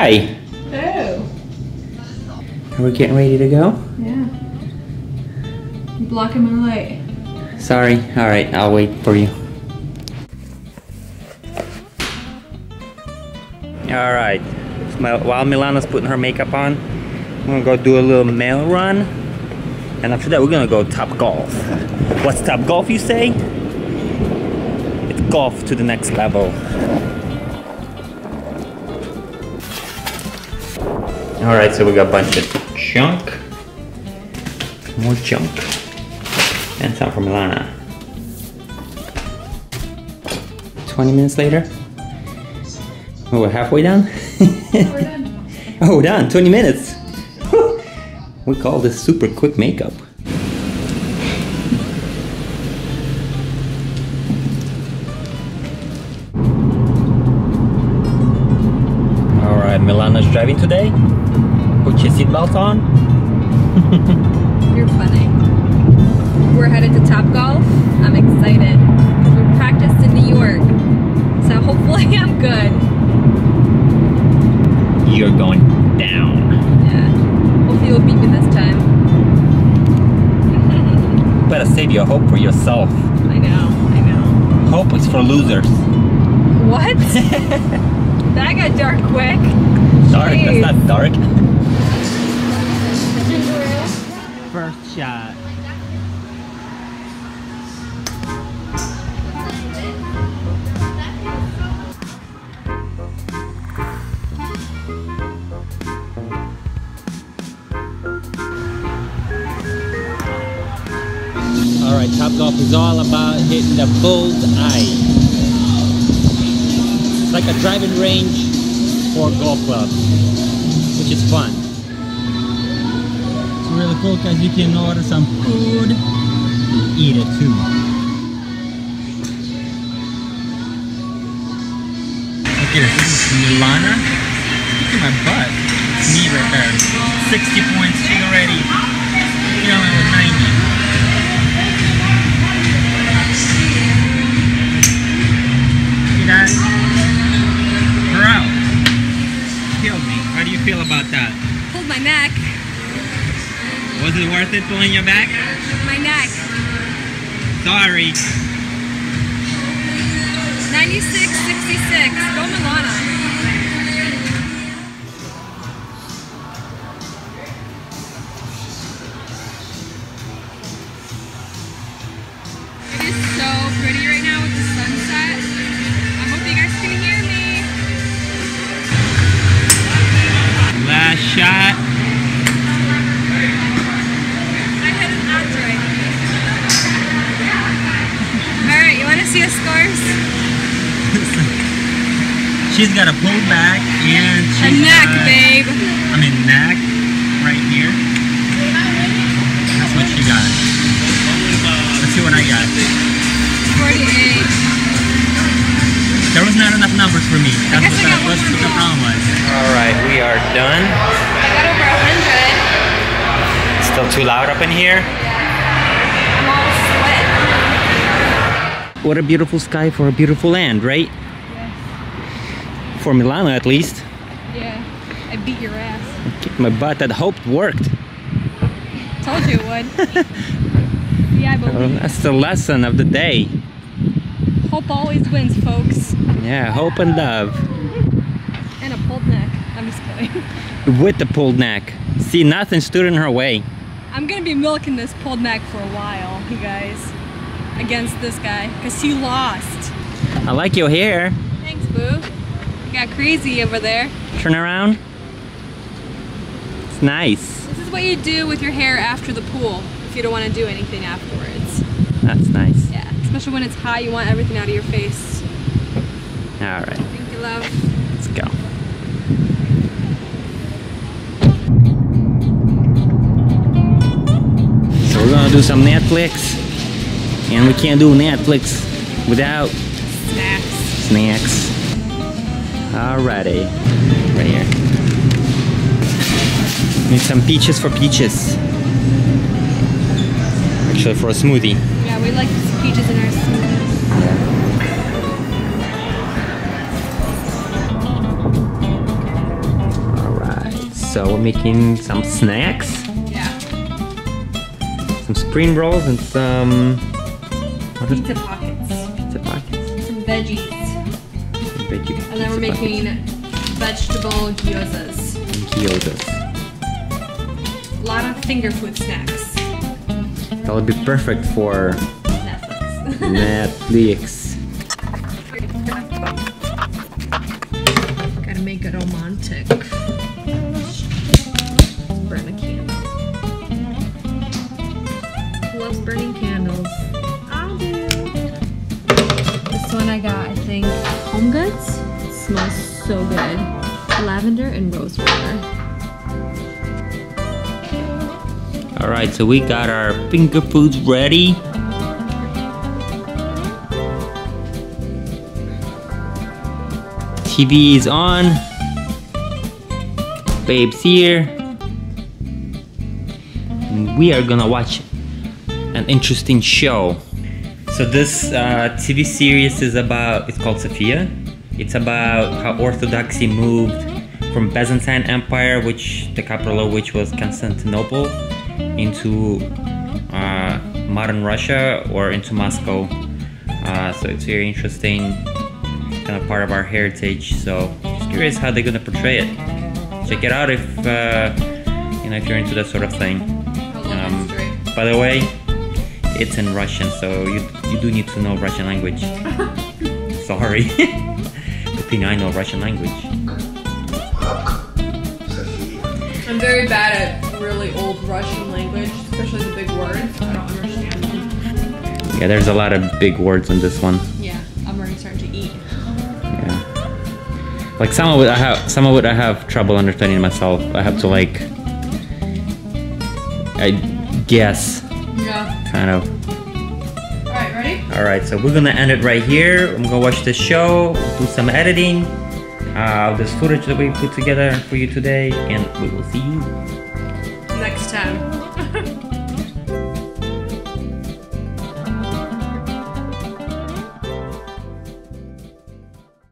Hi. Oh. We're getting ready to go. Yeah. You blocking my light. Sorry. All right, I'll wait for you. All right. While Milana's putting her makeup on, I'm gonna go do a little mail run, and after that we're gonna go top golf. What's top golf, you say? It's golf to the next level. All right, so we got a bunch of junk, more junk, and some for Milana. 20 minutes later. Oh, we're halfway done? We're done. oh, done, 20 minutes. We call this super quick makeup. All right, Milana's driving today. Put your seatbelt on. You're funny. We're headed to Top Golf. I'm excited. We practiced in New York. So hopefully I'm good. You're going down. Yeah. Hopefully you'll beat me this time. Better save your hope for yourself. I know, I know. Hope is for losers. What? that got dark quick. Dark, Jeez. that's not dark. Shot. Alright, Top Golf is all about hitting the bull's eye. It's like a driving range for golf clubs, which is fun. It's because you can order some food and eat it too. Look at this, this is Milana. Look at my butt. It's me right there. 60 points, she's already killing with 90. See that? We're out. Killed me. How do you feel about that? Pulled my neck. Was it worth it pulling your back? My neck. Sorry. 96, 66. Go Milana. She's got a pull back and A neck, got, babe. I mean neck right here. That's what she got. Let's see what I got. 48. There was not enough numbers for me. That's guess what, I got that's what the problem was. Alright, we are done. I got over 100. Still too loud up in here. I'm all sweat. What a beautiful sky for a beautiful land, right? For Milana at least. Yeah, I beat your ass. Kicked my butt. That hope worked. Told you it would. yeah, I Well, that's the lesson of the day. Hope always wins, folks. Yeah, hope and love. And a pulled neck. I'm just kidding. With the pulled neck. See, nothing stood in her way. I'm gonna be milking this pulled neck for a while, you guys. Against this guy, because he lost. I like your hair. Thanks, boo. Got crazy over there. Turn around. It's nice. This is what you do with your hair after the pool if you don't want to do anything afterwards. That's nice. Yeah, especially when it's hot, you want everything out of your face. All right, Thank you, love. let's go. So we're gonna do some Netflix, and we can't do Netflix without Snacks. snacks. Alrighty, right here. Need some peaches for peaches. Actually, for a smoothie. Yeah, we like peaches in our smoothies. Alright, so we're making some snacks, Yeah. some spring rolls, and some Pizza pockets. pizza pockets. Some veggies. Veggie And then we're making vegetable gyozas. gyozas. A lot of finger food snacks. That would be perfect for Netflix. Netflix. Gotta make it romantic. Burn a candle. Who loves burning candles? I got, I think, Home Goods. It smells so good. Lavender and rose water. All right, so we got our finger foods ready. TV is on. Babe's here. And we are gonna watch an interesting show. So this uh, TV series is about, it's called Sophia. It's about how Orthodoxy moved from Byzantine Empire, which the capital of which was Constantinople, into uh, modern Russia or into Moscow. Uh, so it's very interesting, kind of part of our heritage. So just curious how they're gonna portray it. Check it out if uh, you know if you're into that sort of thing. Um, by the way, it's in Russian, so you you do need to know Russian language. Sorry. Thing I know Russian language. I'm very bad at really old Russian language, especially the big words. I don't understand them. Yeah, there's a lot of big words in this one. Yeah, I'm already starting to eat. Yeah. Like some of it I have some of it I have trouble understanding myself. I have to like I guess Yeah. kind of. Alright, ready? Alright, so we're gonna end it right here. I'm gonna watch the show, do some editing, uh, this footage that we put together for you today, and we will see you Next time.